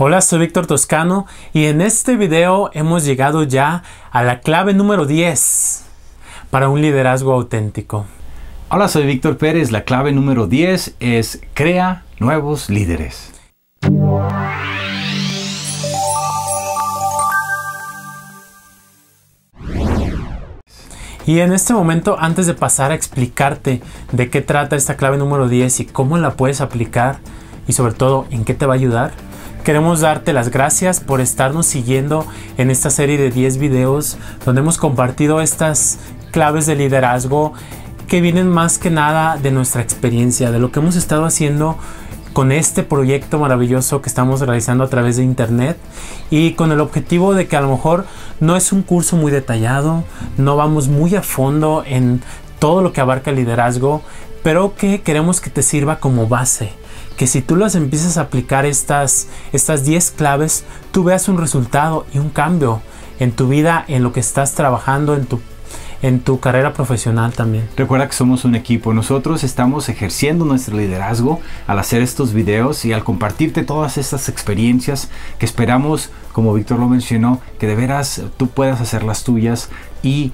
Hola, soy Víctor Toscano y en este video hemos llegado ya a la clave número 10 para un liderazgo auténtico. Hola, soy Víctor Pérez. La clave número 10 es crea nuevos líderes. Y en este momento, antes de pasar a explicarte de qué trata esta clave número 10 y cómo la puedes aplicar y sobre todo en qué te va a ayudar, queremos darte las gracias por estarnos siguiendo en esta serie de 10 videos donde hemos compartido estas claves de liderazgo que vienen más que nada de nuestra experiencia, de lo que hemos estado haciendo con este proyecto maravilloso que estamos realizando a través de internet y con el objetivo de que a lo mejor no es un curso muy detallado, no vamos muy a fondo en todo lo que abarca el liderazgo, pero que queremos que te sirva como base. Que si tú las empiezas a aplicar estas, estas 10 claves, tú veas un resultado y un cambio en tu vida, en lo que estás trabajando, en tu en tu carrera profesional también. Recuerda que somos un equipo. Nosotros estamos ejerciendo nuestro liderazgo al hacer estos videos y al compartirte todas estas experiencias que esperamos, como Víctor lo mencionó, que de veras tú puedas hacer las tuyas y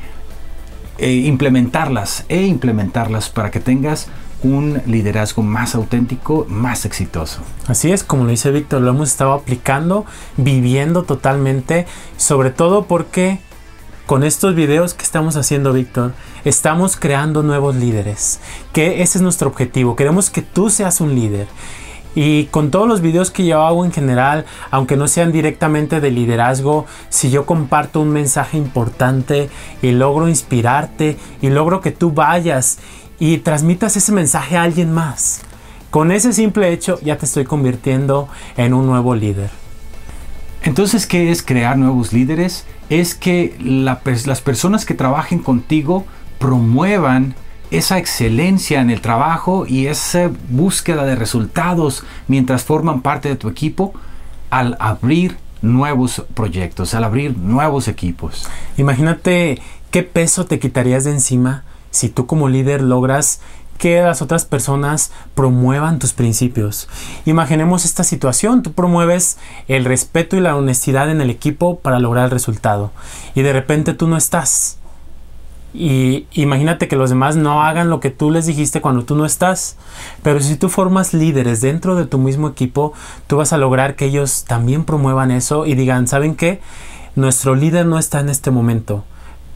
e implementarlas e implementarlas para que tengas un liderazgo más auténtico, más exitoso. Así es, como lo dice Víctor, lo hemos estado aplicando, viviendo totalmente, sobre todo porque con estos videos que estamos haciendo, Víctor, estamos creando nuevos líderes. Que ese es nuestro objetivo. Queremos que tú seas un líder. Y con todos los videos que yo hago en general, aunque no sean directamente de liderazgo, si yo comparto un mensaje importante y logro inspirarte y logro que tú vayas y transmitas ese mensaje a alguien más, con ese simple hecho ya te estoy convirtiendo en un nuevo líder. Entonces, ¿qué es crear nuevos líderes? Es que las personas que trabajen contigo promuevan esa excelencia en el trabajo y esa búsqueda de resultados mientras forman parte de tu equipo al abrir nuevos proyectos, al abrir nuevos equipos. Imagínate qué peso te quitarías de encima si tú como líder logras que las otras personas promuevan tus principios. Imaginemos esta situación, tú promueves el respeto y la honestidad en el equipo para lograr el resultado y de repente tú no estás. Y imagínate que los demás no hagan lo que tú les dijiste cuando tú no estás. Pero si tú formas líderes dentro de tu mismo equipo, tú vas a lograr que ellos también promuevan eso y digan, ¿saben qué? Nuestro líder no está en este momento,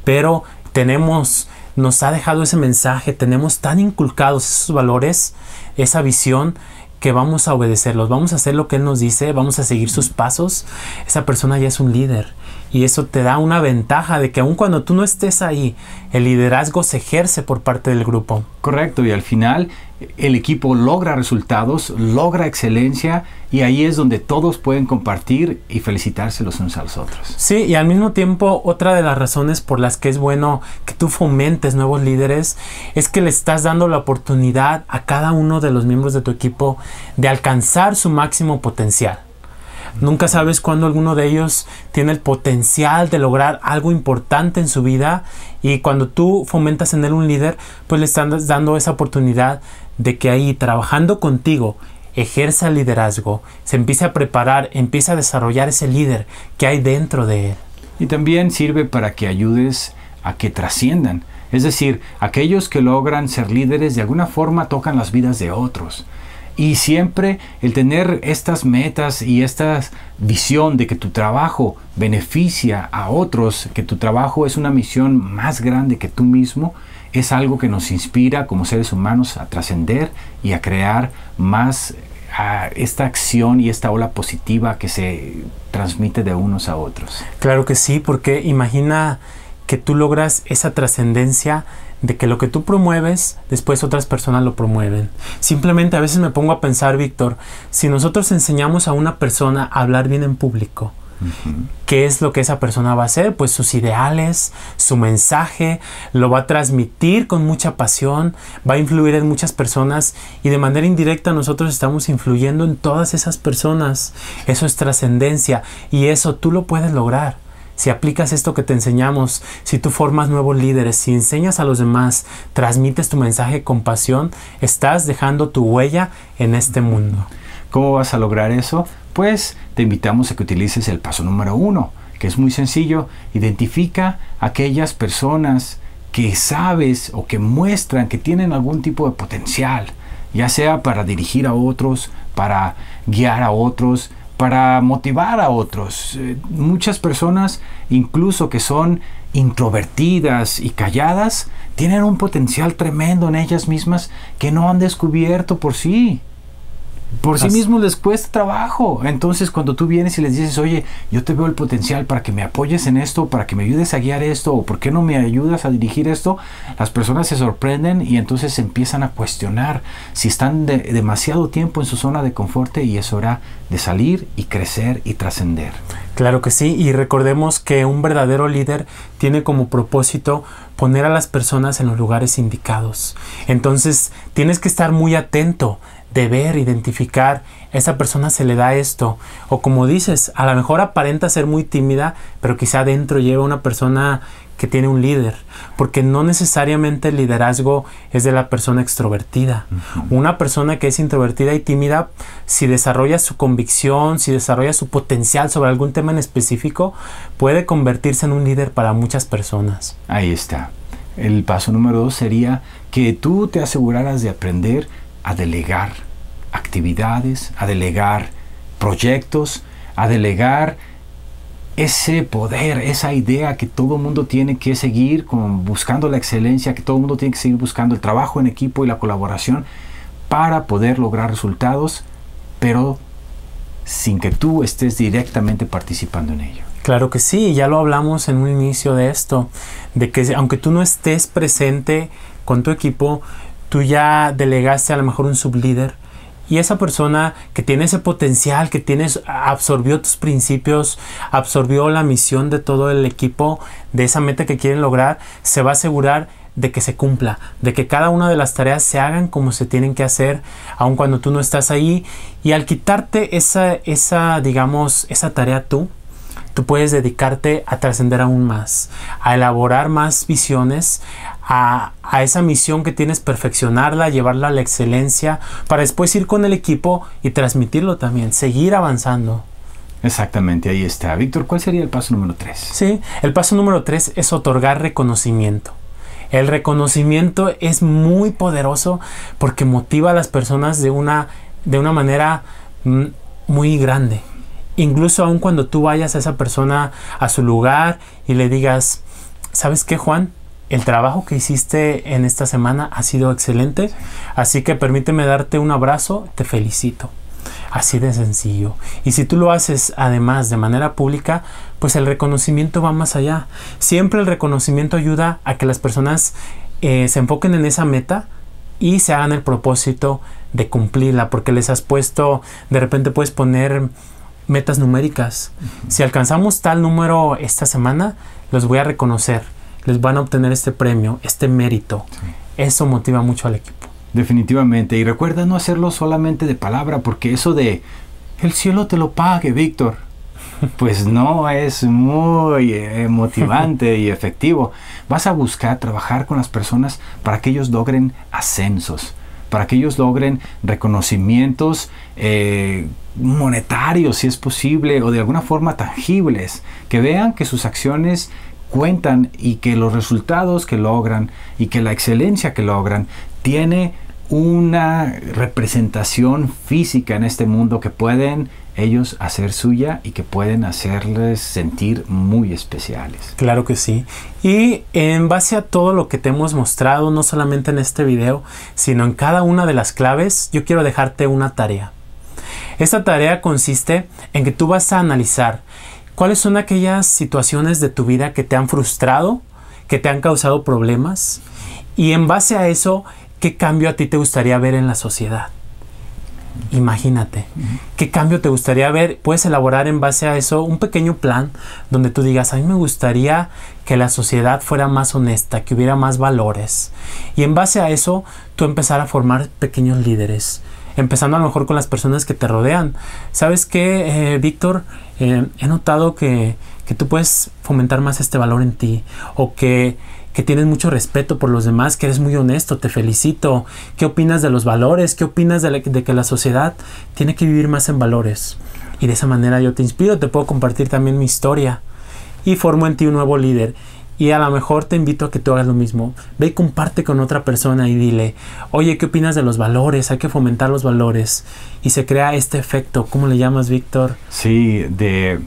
pero tenemos nos ha dejado ese mensaje, tenemos tan inculcados esos valores, esa visión, que vamos a obedecerlos, vamos a hacer lo que Él nos dice, vamos a seguir sus pasos, esa persona ya es un líder. Y eso te da una ventaja de que aun cuando tú no estés ahí, el liderazgo se ejerce por parte del grupo. Correcto, y al final el equipo logra resultados, logra excelencia y ahí es donde todos pueden compartir y felicitarse los unos a los otros. Sí, y al mismo tiempo otra de las razones por las que es bueno que tú fomentes nuevos líderes es que le estás dando la oportunidad a cada uno de los miembros de tu equipo de alcanzar su máximo potencial. Nunca sabes cuándo alguno de ellos tiene el potencial de lograr algo importante en su vida y cuando tú fomentas en él un líder, pues le estás dando esa oportunidad de que ahí trabajando contigo ejerza el liderazgo, se empiece a preparar, empiece a desarrollar ese líder que hay dentro de él. Y también sirve para que ayudes a que trasciendan. Es decir, aquellos que logran ser líderes de alguna forma tocan las vidas de otros. Y siempre el tener estas metas y esta visión de que tu trabajo beneficia a otros, que tu trabajo es una misión más grande que tú mismo, es algo que nos inspira como seres humanos a trascender y a crear más esta acción y esta ola positiva que se transmite de unos a otros. Claro que sí, porque imagina que tú logras esa trascendencia de que lo que tú promueves, después otras personas lo promueven. Simplemente a veces me pongo a pensar, Víctor, si nosotros enseñamos a una persona a hablar bien en público, ¿qué es lo que esa persona va a hacer? Pues sus ideales, su mensaje, lo va a transmitir con mucha pasión, va a influir en muchas personas y de manera indirecta nosotros estamos influyendo en todas esas personas. Eso es trascendencia y eso tú lo puedes lograr si aplicas esto que te enseñamos, si tú formas nuevos líderes, si enseñas a los demás, transmites tu mensaje con pasión, estás dejando tu huella en este mundo. ¿Cómo vas a lograr eso? después te invitamos a que utilices el paso número uno, que es muy sencillo. Identifica aquellas personas que sabes o que muestran que tienen algún tipo de potencial, ya sea para dirigir a otros, para guiar a otros, para motivar a otros. Eh, muchas personas, incluso que son introvertidas y calladas, tienen un potencial tremendo en ellas mismas que no han descubierto por sí por sí mismos les cuesta trabajo. Entonces, cuando tú vienes y les dices, oye, yo te veo el potencial para que me apoyes en esto, para que me ayudes a guiar esto, o por qué no me ayudas a dirigir esto, las personas se sorprenden y entonces empiezan a cuestionar si están demasiado tiempo en su zona de confort y es hora de salir y crecer y trascender. Claro que sí, y recordemos que un verdadero líder tiene como propósito poner a las personas en los lugares indicados. Entonces, tienes que estar muy atento de ver, identificar, esa persona se le da esto. O como dices, a lo mejor aparenta ser muy tímida, pero quizá adentro lleva una persona que tiene un líder, porque no necesariamente el liderazgo es de la persona extrovertida. Una persona que es introvertida y tímida, si desarrolla su convicción, si desarrolla su potencial sobre algún tema en específico, puede convertirse en un líder para muchas personas. Ahí está. El paso número dos sería que tú te aseguraras de aprender a delegar actividades, a delegar proyectos, a delegar ese poder, esa idea que todo el mundo tiene que seguir con, buscando la excelencia, que todo el mundo tiene que seguir buscando el trabajo en equipo y la colaboración para poder lograr resultados, pero sin que tú estés directamente participando en ello. Claro que sí, ya lo hablamos en un inicio de esto, de que aunque tú no estés presente con tu equipo, tú ya delegaste a lo mejor un sublíder y esa persona que tiene ese potencial, que tienes, absorbió tus principios, absorbió la misión de todo el equipo, de esa meta que quieren lograr, se va a asegurar de que se cumpla, de que cada una de las tareas se hagan como se tienen que hacer, aun cuando tú no estás ahí. Y al quitarte esa, esa digamos, esa tarea tú, tú puedes dedicarte a trascender aún más, a elaborar más visiones, a, esa misión que tienes, perfeccionarla, llevarla a la excelencia, para después ir con el equipo y transmitirlo también, seguir avanzando. Exactamente, ahí está. Víctor, ¿cuál sería el paso número 3? Sí, el paso número 3 es otorgar reconocimiento. El reconocimiento es muy poderoso porque motiva a las personas de una, de una manera mm, muy grande. Incluso aun cuando tú vayas a esa persona a su lugar y le digas, ¿sabes qué, Juan? El trabajo que hiciste en esta semana ha sido excelente, así que permíteme darte un abrazo, te felicito. Así de sencillo. Y si tú lo haces además de manera pública, pues el reconocimiento va más allá. Siempre el reconocimiento ayuda a que las personas eh, se enfoquen en esa meta y se hagan el propósito de cumplirla, porque les has puesto, de repente puedes poner metas numéricas. Si alcanzamos tal número esta semana, los voy a reconocer les van a obtener este premio, este mérito. Eso motiva mucho al equipo. Definitivamente. Y recuerda no hacerlo solamente de palabra, porque eso de el cielo te lo pague, Víctor, pues no es muy eh, motivante y efectivo. Vas a buscar trabajar con las personas para que ellos logren ascensos, para que ellos logren reconocimientos eh, monetarios, si es posible, o de alguna forma tangibles, que vean que sus acciones cuentan y que los resultados que logran y que la excelencia que logran tiene una representación física en este mundo que pueden ellos hacer suya y que pueden hacerles sentir muy especiales. Claro que sí. Y en base a todo lo que te hemos mostrado, no solamente en este video, sino en cada una de las claves, yo quiero dejarte una tarea. Esta tarea consiste en que tú vas a analizar ¿Cuáles son aquellas situaciones de tu vida que te han frustrado, que te han causado problemas? Y en base a eso, ¿qué cambio a ti te gustaría ver en la sociedad? Imagínate, ¿qué cambio te gustaría ver? Puedes elaborar en base a eso un pequeño plan donde tú digas, a mí me gustaría que la sociedad fuera más honesta, que hubiera más valores. Y en base a eso, tú empezar a formar pequeños líderes, empezando a lo mejor con las personas que te rodean. ¿Sabes qué, eh, Víctor? Eh, he notado que, que, tú puedes fomentar más este valor en ti o que, que, tienes mucho respeto por los demás, que eres muy honesto, te felicito. ¿Qué opinas de los valores? ¿Qué opinas de, de que la sociedad tiene que vivir más en valores? y de esa manera yo te inspiro, te puedo compartir también mi historia y formo en ti un nuevo líder. Y a lo mejor te invito a que tú hagas lo mismo. Ve y comparte con otra persona y dile, oye, ¿qué opinas de los valores? Hay que fomentar los valores. Y se crea este efecto, ¿cómo le llamas, Víctor? Sí, de...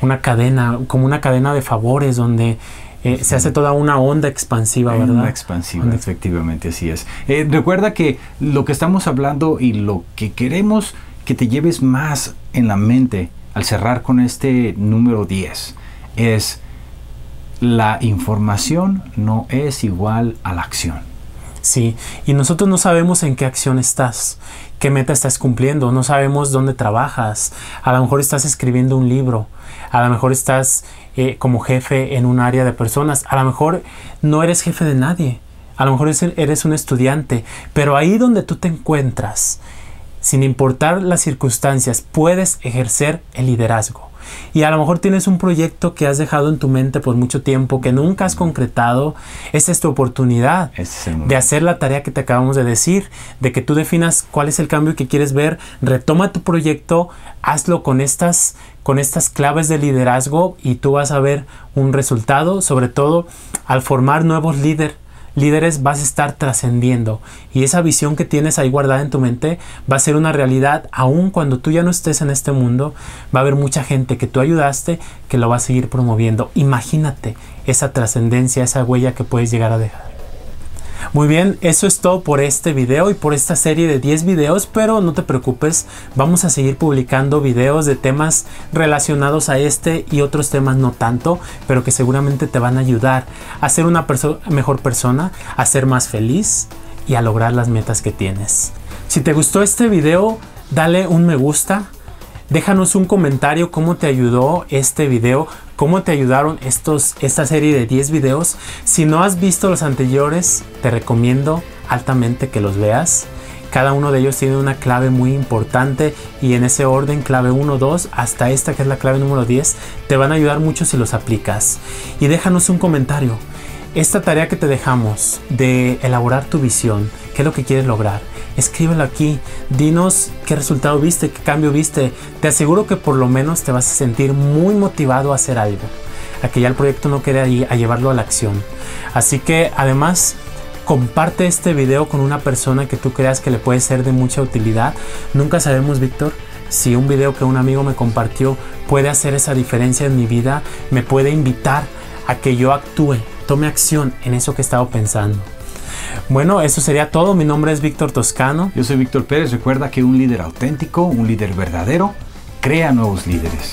Una cadena, como una cadena de favores donde eh, se hace toda una onda expansiva, ¿verdad? Una expansiva, efectivamente, así es. Eh, recuerda que lo que estamos hablando y lo que queremos que te lleves más en la mente al cerrar con este número 10 es la información no es igual a la acción. Sí, y nosotros no sabemos en qué acción estás, qué meta estás cumpliendo, no sabemos dónde trabajas, a lo mejor estás escribiendo un libro, a lo mejor estás eh, como jefe en un área de personas, a lo mejor no eres jefe de nadie, a lo mejor eres un estudiante, pero ahí donde tú te encuentras, sin importar las circunstancias, puedes ejercer el liderazgo. Y a lo mejor tienes un proyecto que has dejado en tu mente por mucho tiempo, que nunca has concretado. Esta es tu oportunidad de hacer la tarea que te acabamos de decir, de que tú definas cuál es el cambio que quieres ver, retoma tu proyecto, hazlo con estas, con estas claves de liderazgo y tú vas a ver un resultado, sobre todo al formar nuevos líderes líderes vas a estar trascendiendo. Y esa visión que tienes ahí guardada en tu mente va a ser una realidad aun cuando tú ya no estés en este mundo va a haber mucha gente que tú ayudaste que lo va a seguir promoviendo. Imagínate esa trascendencia esa huella que puedes llegar a dejar muy bien, eso es todo por este video y por esta serie de 10 videos, pero no te preocupes, vamos a seguir publicando videos de temas relacionados a este y otros temas no tanto, pero que seguramente te van a ayudar a ser una mejor persona, a ser más feliz y a lograr las metas que tienes. Si te gustó este video, dale un me gusta, déjanos un comentario cómo te ayudó este video cómo te ayudaron estos, esta serie de 10 videos. Si no has visto los anteriores, te recomiendo altamente que los veas. Cada uno de ellos tiene una clave muy importante y en ese orden, clave 1, 2, hasta esta que es la clave número 10, te van a ayudar mucho si los aplicas. Y déjanos un comentario. Esta tarea que te dejamos de elaborar tu visión, qué es lo que quieres lograr, escríbelo aquí, dinos qué resultado viste, qué cambio viste. Te aseguro que por lo menos te vas a sentir muy motivado a hacer algo, a que ya el proyecto no quede ahí, a llevarlo a la acción. Así que además comparte este video con una persona que tú creas que le puede ser de mucha utilidad. Nunca sabemos, Víctor, si un video que un amigo me compartió puede hacer esa diferencia en mi vida, me puede invitar a que yo actúe, tome acción en eso que he estado pensando. Bueno, eso sería todo. Mi nombre es Víctor Toscano. Yo soy Víctor Pérez. Recuerda que un líder auténtico, un líder verdadero, crea nuevos líderes.